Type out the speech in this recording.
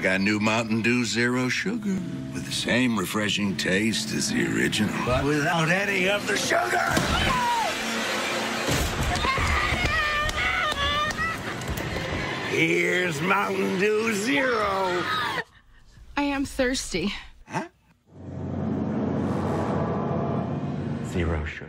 I've got new Mountain Dew Zero Sugar with the same refreshing taste as the original, but without any of the sugar. Here's Mountain Dew Zero. I am thirsty. Huh? Zero sugar.